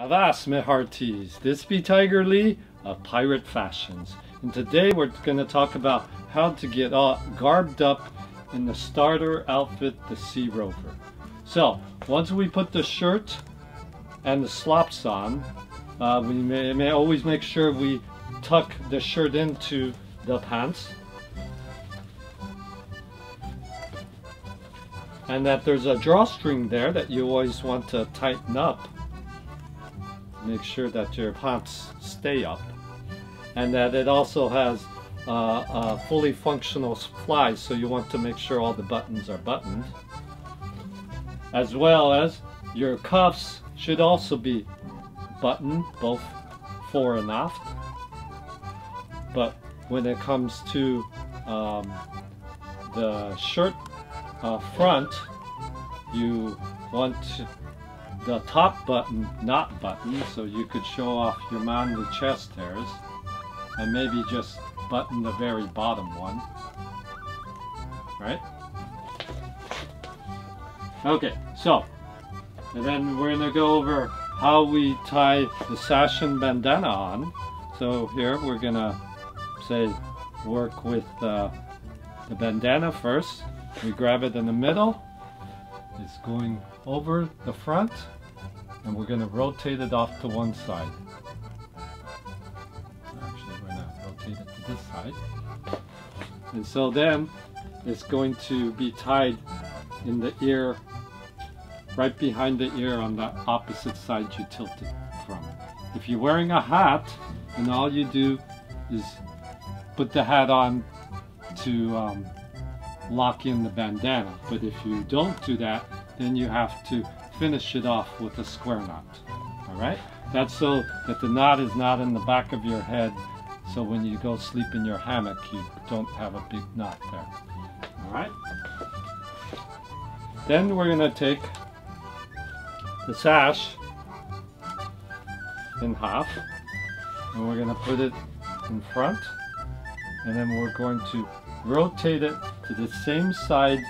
Avast, me hearties. This be Tiger Lee of Pirate Fashions. And today we're going to talk about how to get all garbed up in the starter outfit, the Sea Rover. So, once we put the shirt and the slops on, uh, we may, may always make sure we tuck the shirt into the pants. And that there's a drawstring there that you always want to tighten up make sure that your pants stay up and that it also has uh, a fully functional fly so you want to make sure all the buttons are buttoned as well as your cuffs should also be buttoned both fore and aft. But when it comes to um, the shirt uh, front you want to the top button not button so you could show off your manly chest hairs and maybe just button the very bottom one. Right? Okay so and then we're gonna go over how we tie the sash and bandana on. So here we're gonna say work with uh, the bandana first. We grab it in the middle it's going over the front and we're going to rotate it off to one side. Actually, we're going to rotate it to this side. And so then it's going to be tied in the ear, right behind the ear on the opposite side you tilt it from. If you're wearing a hat, and all you do is put the hat on to um, lock in the bandana. But if you don't do that, then you have to finish it off with a square knot. All right? That's so that the knot is not in the back of your head, so when you go sleep in your hammock, you don't have a big knot there. All right? Then we're going to take the sash in half, and we're going to put it in front, and then we're going to rotate it to the same side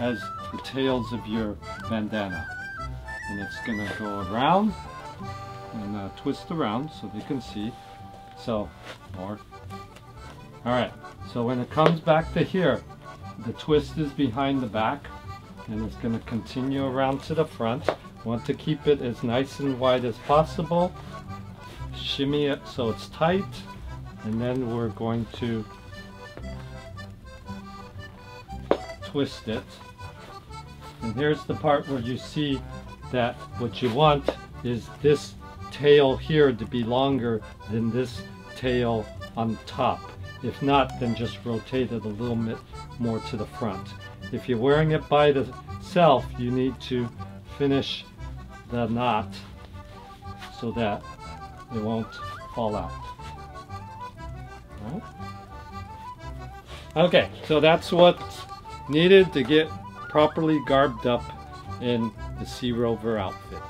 as the tails of your bandana. And it's going to go around and uh, twist around so they can see. So, more. Alright, so when it comes back to here, the twist is behind the back and it's going to continue around to the front. Want to keep it as nice and wide as possible. Shimmy it so it's tight and then we're going to twist it. And here's the part where you see that what you want is this tail here to be longer than this tail on top. If not, then just rotate it a little bit more to the front. If you're wearing it by itself, you need to finish the knot so that it won't fall out. Okay, so that's what's needed to get properly garbed up in the Sea Rover outfit.